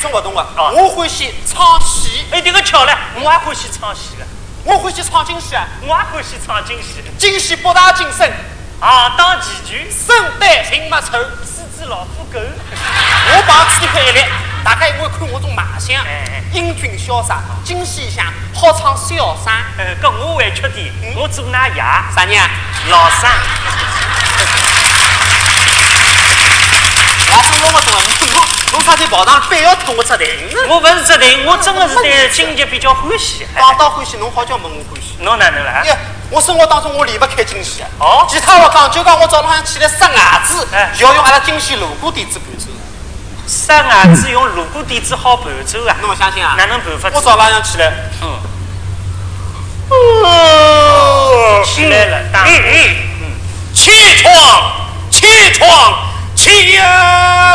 种活动啊，我欢喜唱戏。哎，这个巧了，我也欢喜唱戏的。我欢喜唱京戏啊，我也欢喜唱京戏。京戏博大精深，行当齐全，身带秦没丑，四肢老虎狗。我帮体魄一力，大家因为看我种卖相，英俊潇洒，京戏上好唱小生。呃，搿我还缺点，我做那爷啥人啊？老三。老 三我不懂啊，侬侬啥在跑堂非要拖我出庭？我不是出庭，我真的是对京剧比较欢喜。讲到欢喜，侬好叫问我欢喜。侬哪能了？我生活当中我离不开京戏。哦。其他我讲，就讲我早浪向起来刷牙子，要用阿拉京戏锣鼓底子伴奏。刷牙齿用锣鼓底子好伴奏啊？侬不相信啊？哪能办法？我早浪向起来，嗯。哦。起来了，嗯嗯嗯。起床，起床。起床！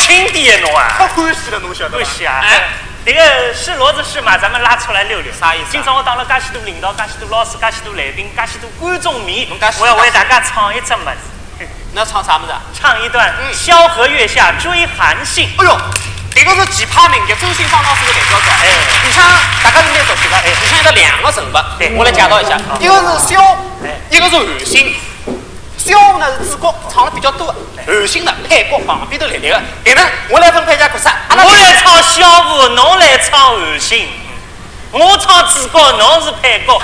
轻点侬啊！太欢喜了，侬晓得欢喜啊！哎，这个是骡子是马，咱们拉出来溜溜。啥意思？今朝我当了介许多领导、介许多老师、介许多来宾、介许多观众迷，我要为大家唱一只么子。你要唱啥么子？唱一段《萧何月下追韩信》。哎呦，这个是奇葩名角，周信芳老师的代表作。哎，你像大家应该熟悉的，哎，你像有两个人物，我来介绍一下，一个是萧，一个是韩信。萧呢是主角，唱的比较多的；韩信呢配角旁边头立立的。对呢，我来分配一下角色。阿拉我来唱萧父，侬来唱韩信。我唱主角，侬是配角。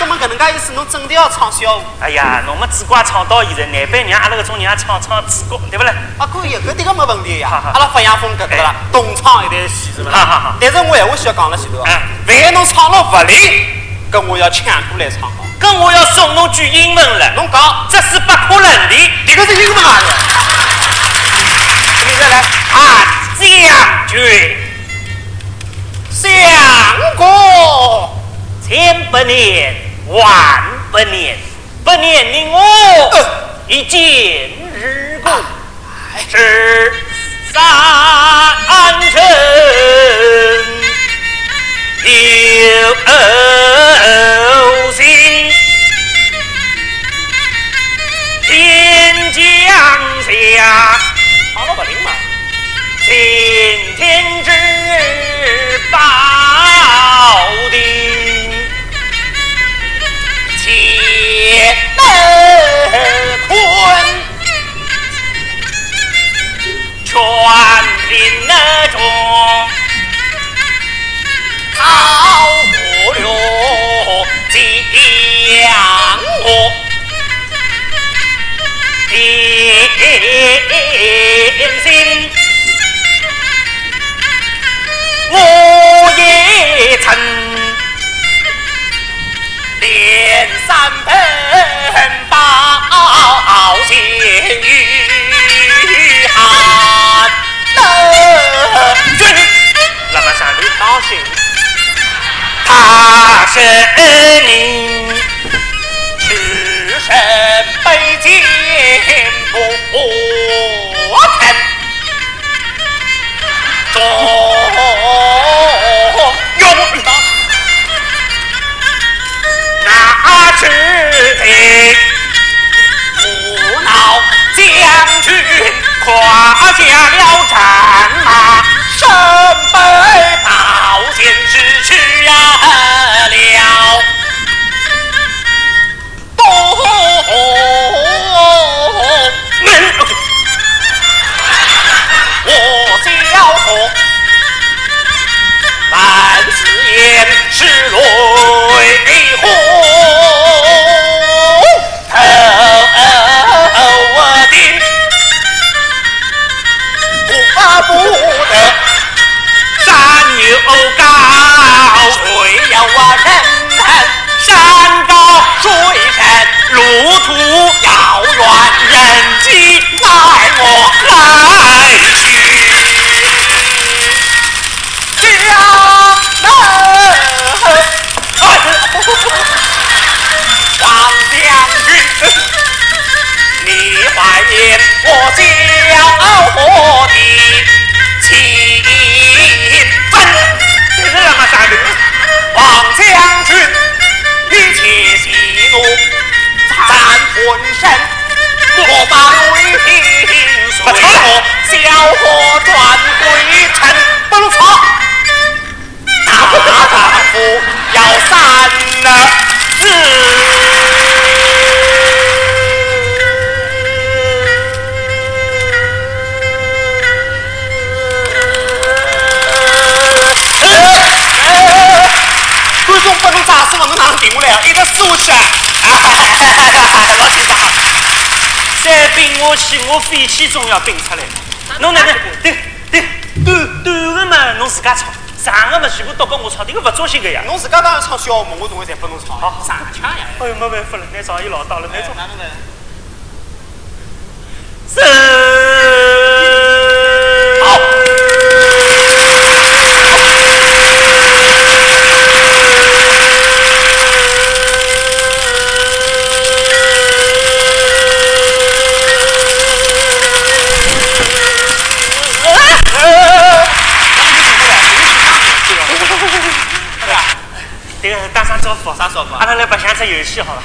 那么搿能介意思，侬真的要唱小舞？哎呀，侬们主角唱到现在，难办让阿拉搿种人也唱唱主角，对不啦？啊，可以，搿点个没问题呀。阿拉发扬风格对伐？东唱一段戏是勿啦？但是我闲话需要讲了前头，万一侬唱了勿灵，搿我要抢过来唱。跟我要送侬句英文了，侬讲。这是不可能的，这个是英文啊！你再来，啊，将军，相国，千百年，万百年，百年你我一见日故，是三生有心天降下。好了吧马今天之道的是你屈身卑贱不肯忠勇哪哪知的父将军夸下了火转归尘。不能吵，大丈夫要三思。不能砸死我，能哪能顶过来啊？一个四五七啊！老清爽。再并下去，我肺气总要并出来。侬哪能？对对，短短的嘛，侬自家唱；长的嘛，全部都给我唱，这个不作兴个呀。侬自家当然唱小嘛，我总会再拨侬唱。好，上腔呀！哎呦，没办法了，那仗义老大了，那种。哪能的？啥说法？阿拉来白相只游戏好了，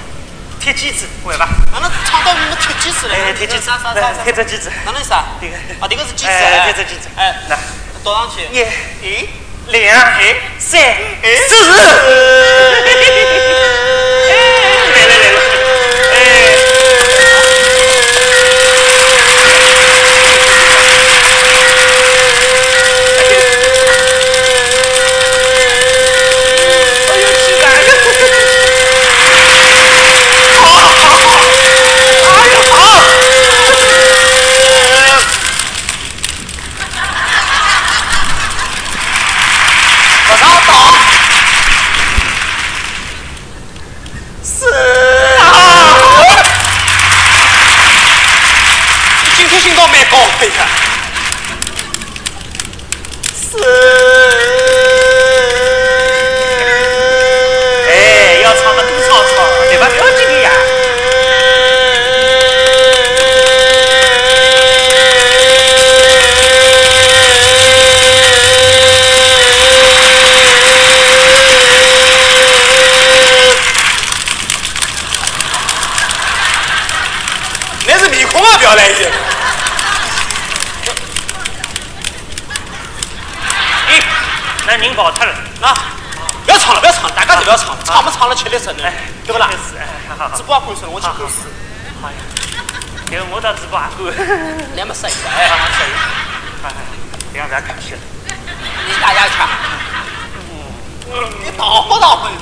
踢机子会吧？哪能唱到我们踢机子了？哎，踢机子，啥啥啥？踢只毽子。哪能意思啊？这个啊，这个是机子。哎，踢只机子。哎，那倒上去。一、一、两、哎、三、四。千万不要来一句！那您跑脱了啊！不要唱了，不要唱了，大家都不要唱，唱不唱了，吃力死了，对不啦？直播亏损，我去构思。呀个我到直播还够，那么瘦一个，哎。哈哈，两边看去，大家看，你倒好倒戏？